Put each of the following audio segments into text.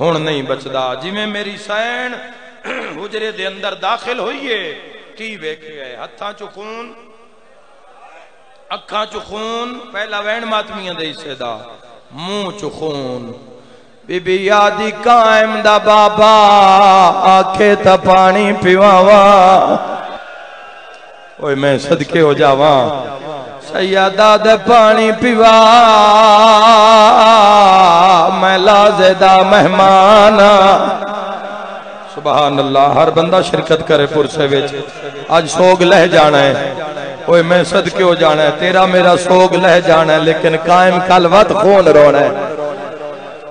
ہون نہیں بچدا جی میں میری سین حجرے دے اندر داخل ہوئیے کی ویکھے ہے ہتھاں چو خون، اکھاں چو خون، پہلا وین ماتمیاں دے اسے دا منہ چو خون۔ بی بی یادی قائم دا بابا آکھے تا پانی پیواوا اوہ میں صدقے ہو جاواں۔ سیادہ دے پانی پیوا میں لازے دا مہمانا سبحان اللہ، ہر بندہ شرکت کرے پرسے ویچ آج سوگ لہ جانا ہے۔ اوہ میں صدقے ہو جانا ہے۔ تیرا میرا سوگ لہ جانا ہے، لیکن قائم کلوت خون رونا ہے۔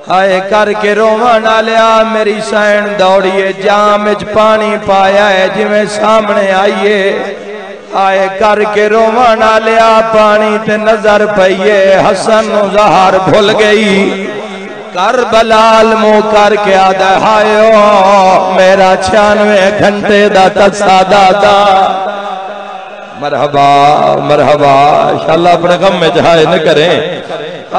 آئے کر کے رومانا لیا میری سین دوڑیے۔ جامج پانی پایا ہے جی میں سامنے آئیے۔ آئے کر کے رومانا لیا پانی تے نظر پئیے۔ حسن و زہار بھول گئی۔ کربلال مو کر کے آدھا ہائیو میرا چھانوے گھنٹے دا تسا دادا۔ مرحبا مرحبا، انشاءاللہ اپنے غم میں جہائے نہ کریں۔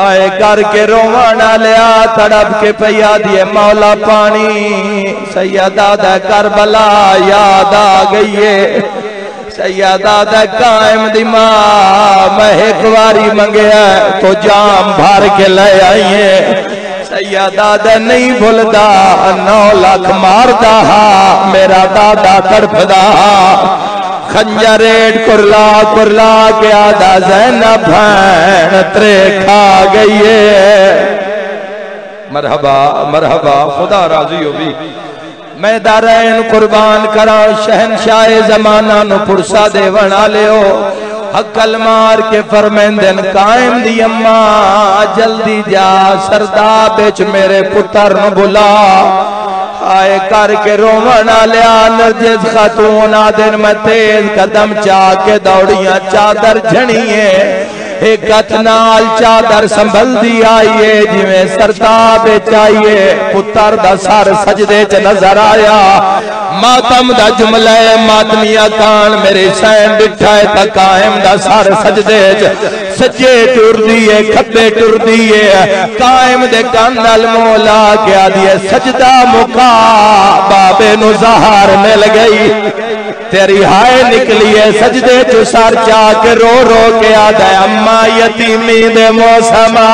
آئے کر کے روانا لیا، تڑپ کے پیا دیے مولا پانی۔ سیدہ دا کربلا یاد آ گئیے سیدہ دا قائم دی ماں، میں ایک واری منگیا تو جام بھار کے لے آئیے۔ سیدہ دا نہیں بھولدا نو لاکھ مار دا میرا دادا تڑپ دا خنجریٹ کرلا کرلا کے آدھا زینب بھین ترے کھا گئی ہے۔ مرحبا مرحبا، خدا راضی ہو بھی۔ میں دارین قربان کرا شہنشاہ زمانہ نو پرسا دے ونا لے ہو حقل مار کے فرمیندن قائم دی اممہ جلدی جا سردہ بیچ میرے پتر نو بلا۔ آئے کر کے رومن آلیا نرجز خاتون آدن میں تیز قدم چاہ کے دوڑیاں، چادر جھنیے ایک اتنال چادر سنبھل دی آئیے، جویں میں سرطاب چاہیے پتر دا سار سجدے چ نظر آیا۔ ماتم دا جملہ ماتمیہ کان میرے سین بٹھائے تا قائم دا سار سجدے چ سچے ٹر دیئے کھپے ٹر دیئے قائم دے کانال مولا کیا دیئے سجدہ مکا بابے نو زہار مل گئی۔ تیری ہائے نکلیے سجدے جو سار چاہ کے رو رو کے آدھے اممہ یتیمی دے موسمہ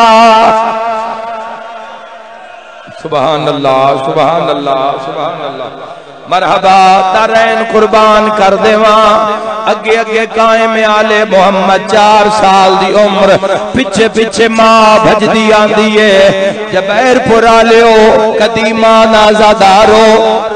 سبحان اللہ سبحان اللہ سبحان اللہ۔ مرحبا ترین قربان کر دے اگے اگے قائم آلے محمد، چار سال دی عمر۔ پچھے پچھے ماں بھج دی آن دیئے جبیر پورا لے ہو۔ قدیمان آزادارو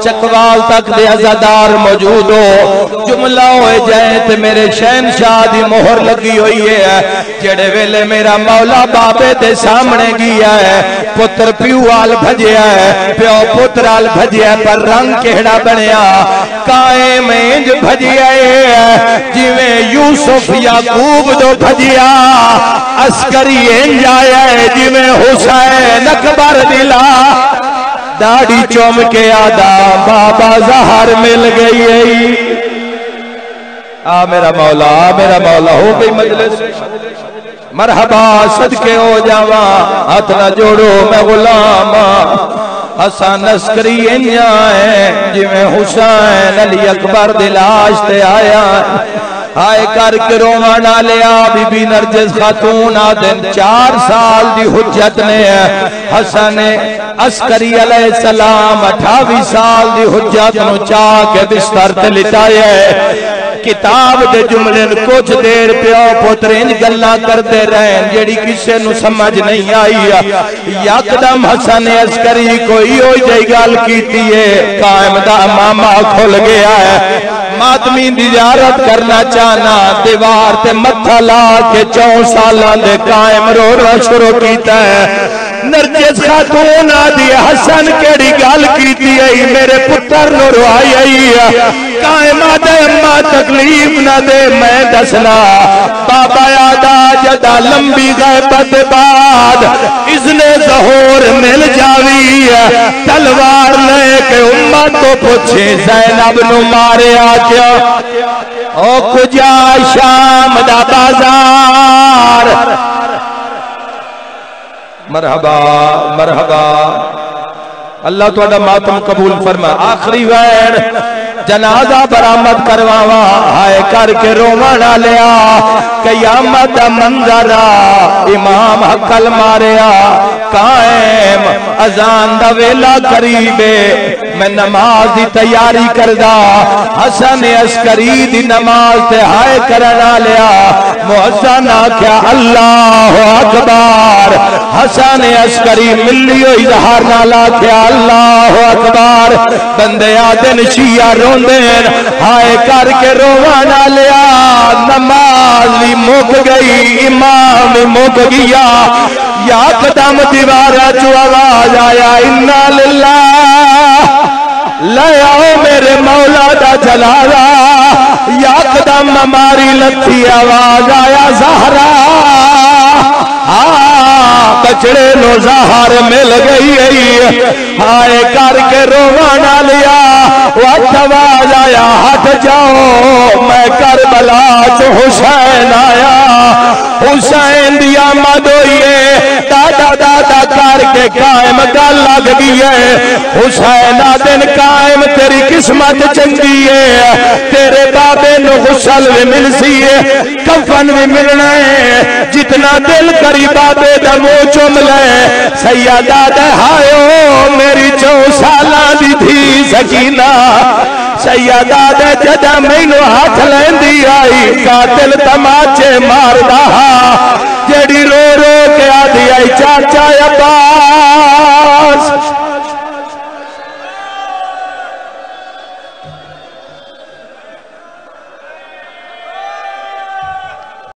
چکوال تک دے آزادار موجود ہو۔ جملہ ہوئے جائے تے میرے شہن شاہ دی مہر لگی ہوئی ہے۔ جڑے ویلے میرا مولا بابے دے سامنے گیا ہے۔ پتر پیو آل بھجیا ہے، پیو پتر آل بھجیا ہے، پر رنگ کہڑا بنیا قائم انج بھجیا ہے جویں یوسف یعقوب دو بھجیا اسکری انج آیا جویں حسین اکبر دلا داڑی چوم کے آدھا بابا زہر مل گئی ہے آ میرا مولا آ میرا مولا ہو گئی مجلس مرحبا صدقے ہو جاوا ہاتھ نہ جوڑو میں غلام حسن اسکری انجا ہے جی میں حسین علی اکبر دلاش تے آیا۔ ہے آئے کر کے رومانا لیا بی بی نرجس خاتون آدن چار سال دی حجت نے حسن اسکری علیہ السلام اٹھاوی سال دی حجت نو چاہ کے بستر تے لٹائے کتاب دے جملن کچھ دیر پیو پترین گلہ کرتے رہن جیڑی کسے نو سمجھ نہیں آئی۔ یقدم حسن اسکری کوئی ہوئی جائی گال کیتی ہے، قائم دا ماما کھل گیا ہے۔ ماتمی دیارت کرنا چاہنا، دیوار تے متھا لا کے چون سالان دے قائم رو رو شروع کیتا ہے۔ نرجس خاتون آدھی حسن کیڑی گال کیتی ہے، میرے پتر نو روائی آئی ہے۔ قائم آدھے اممہ تکلیف نہ دے، میں دسنا، بابا یادا جدا لمبی غیبت بعد اذن ظہور مل جاوی تلوار لے کے امت کو پوچھے، زینب نو مارے آکیا او کجا شام دا بازار؟ مرحبا مرحبا۔ اللہ تو ماتم قبول فرما۔ آخری وین جنازہ برامت کرواوا ہائے کر کے رومانا لیا۔ قیامت منظرہ امام حقل ماریا۔ کائیں ازان دا ویلا قریبے میں نماز دی تیاری کردہ حسن اسکری دی نماز تے ہائے کرنا لیا محسن آکھیا، اللہ اکبار حسن اسکری ملی ہوئی دہار نالا کیا اللہ اکبار بندے آدن شیعہ روندین۔ ہائے کر کے روانا لیا نماز بھی مک گئی، امام مک گیا۔ یا قدم دیوارا جو آواز آیا انہا للہ لے آؤ میرے مولا دا جلالا یا قدم ماری لتھی آواز آیا، زہرا ہاں، کچڑے نو زہر مل گئی ہے آئے کر کے روانا لیا۔ وقت آواز آیا ہٹ جاؤ، میں کربلا چو حسین آیا۔ حسین دیا مد ہوئیے، دادا دادا کر کے قائم گل لگ گئی ہے حسین دن قائم، تیری قسمت چنگی ہے۔ تیرے بابے نو غسل بھی مل سی ہے، کفن بھی ملنا ہے۔ جتنا دل کری بابے دا مو چم لے سیدہ دہائیو، میری چو سالہ دی سکینہ سیدہ دے جدہ مینو ہاتھ لین دی آئی، قاتل تماچے مار دہا جڑی رو رو کے آدھی آئی، چاچا یا